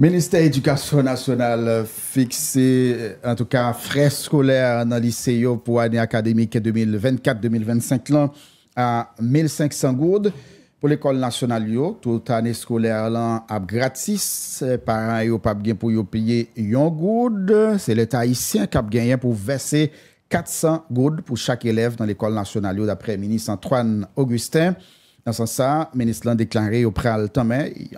Ministère éducation nationale fixé, en tout cas, frais scolaires dans lycée pour l'année académique 2024-2025 à 1500 gourdes. Pour l'école nationale, yo, toute année scolaire là, gratis. Parents yo pas bien pour payer 1 gourde. C'est l'État haïtien qui a gagné pour verser 400 gourdes pour chaque élève dans l'école nationale, d'après le ministre Antoine Augustin. Dans ce sens, le ministre a déclaré au pral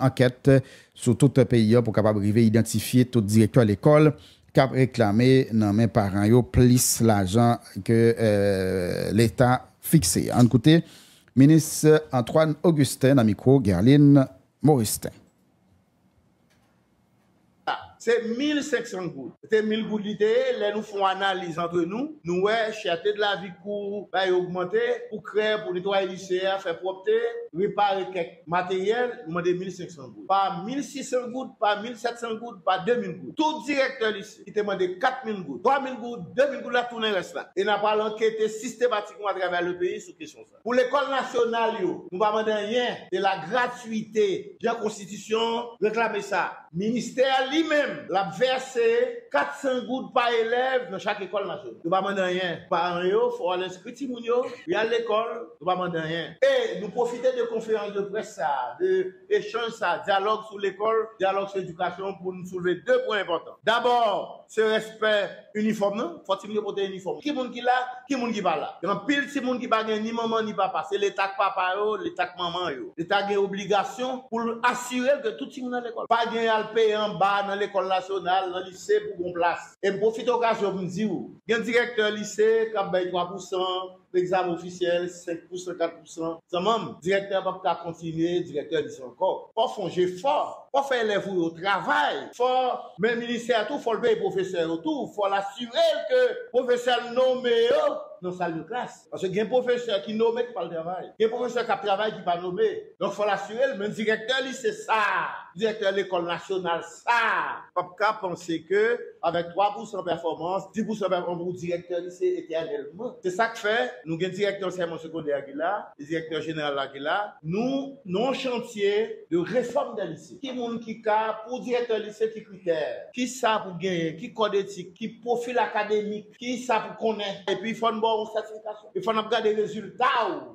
enquête sur tout le pays pour capable identifier tout directeur de l'école qui a réclamé dans mes parents plus l'argent que euh, l'État fixé. En côté, ministre Antoine Augustin, dans micro, Gerline Moristin. C'est 1500 gouttes. C'est 1000 gouttes l'idée. Là, nous faisons analyse entre nous. Nous, ouais, cherté de la vie pour bah, augmenter, pour créer, pour nettoyer le faire propre, réparer quelques matériels. Demandons 1500 gouttes. Pas 1600 gouttes, pas 1700 gouttes, pas 2000 gouttes. Tout directeur lycée, il demande 4000 gouttes, 3000 gouttes, 2000 gouttes, la tournée reste là. Et n'a pas l'enquête systématiquement à travers le pays sur question ça. Pour l'école nationale, nous ne demandons rien de la gratuité. la constitution, réclamer ça. Ministère lui-même l'a versé 400 gouttes par élève dans chaque école nationale. Nous ne demandons rien. Par il faut aller inscrire il y a l'école, nous ne demandons rien. Et nous profiter de conférences de presse, de échanges, ça, dialogue sur l'école, dialogue sur l'éducation pour nous soulever deux points importants. D'abord, ce respect uniforme, non? Faut-il porter uniforme? Qui monde qui là, qui monde qui pas là? Il a pile si monde qui pas ni maman ni papa. C'est l'état papa yo, l'état maman. L'état a obligation pour assurer que tout le monde dans l'école. Pas gagner à payer en bas dans l'école nationale, dans le lycée pour qu'on place. Et profite d'occasion pour me dire, il y a un directeur lycée qui a 3%, l'examen officiel, 5%, 4%. Ça même, directeur va pas continuer, directeur dit encore. Pas fonger fort, pas faire les au travail, faut, même ministère tout, faut le payer professeur autour, faut l'assurer que professeur nommé, dans salle de classe. Parce qu'il y a un professeur qui nomme qui parle de travail. Il y a un professeur qui travaille qui pas nommé. Donc, il faut l'assurer, le directeur, c'est ça. Directeur de l'école nationale, ça. Pas penser que, avec 3% performance, 10% performance, directeur lycée éternellement. C'est ça que fait, nous avons directeur enseignement secondaire qui là, directeur général qui là, nous, non chantier de réforme des lycées. Qui monde qui a pour directeur lycée qui critère, qui ça pour gagner, qui code éthique, qui profil académique, qui ça pour connaître. Et puis, il faut une bonne certification. Il faut regarder les résultats,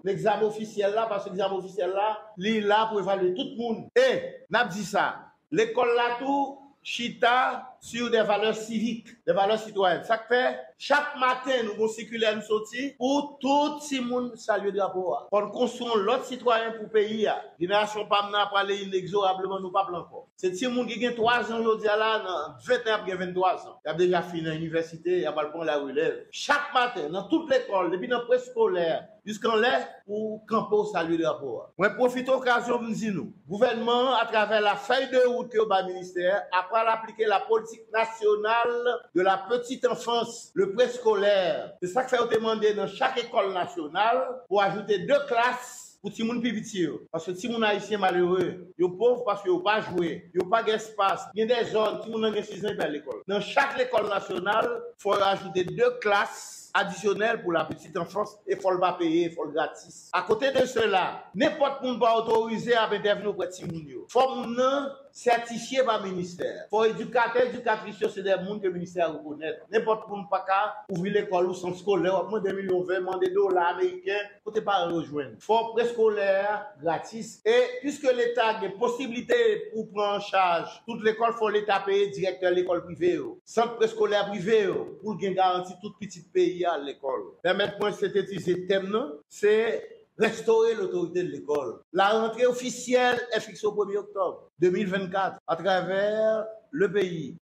l'examen officiel là, parce que l'examen officiel là, il est là pour évaluer tout le monde. Et, n'a dit ça, l'école là tout, chita sur des valeurs civiques, des valeurs citoyennes. Ça fait, chaque matin, nous allons circuler une sortie pour tout le monde saluer le drapeau. Pour construire l'autre citoyen pour le pays. Génération Pamna pour inexorablement, nous pas encore. C'est le monde qui a 3 ans aujourd'hui là, 20 ans, il a 23 ans. Il a déjà fini l'université, il a pas le la relève. Chaque matin, dans toute l'école, depuis dans préscolaire, jusqu'en l'air, pour camper au salut de rapport. Moi, profite pour nous nous, gouvernement, à travers la feuille de route que le ministère, après l'appliquer la politique nationale de la petite enfance, le préscolaire. C'est ça que fait demander dans chaque école nationale pour ajouter deux classes pour tout le monde parce que si mon haïtien malheureux yo pauvre parce que yo pas joué yo pas d'espace il y a des zones tout le monde a 6 ans à l'école dans chaque école nationale faut ajouter deux classes additionnel pour la petite enfance et faut le pas payer, faut le gratis. À côté de cela, n'importe qui pas autorisé à intervenir auprès de Timoun. Faut non certifié par le ministère. Faut éducateur, éducatrice, c'est des gens que le ministère reconnaît. N'importe qui pas qu'à ouvrir l'école ou son scolaire, moins des millions, 20 des dollars américains, faut pas rejoindre. Faut préscolaire gratis. Et puisque l'État a des possibilités pour prendre en charge toute l'école, faut l'État payer directeur l'école privée, centre préscolaire privé, pour garantir tout petit pays à l'école. Permettez-moi de synthétiser thème, c'est restaurer l'autorité de l'école. La rentrée officielle est fixée au 1er octobre 2024 à travers le pays.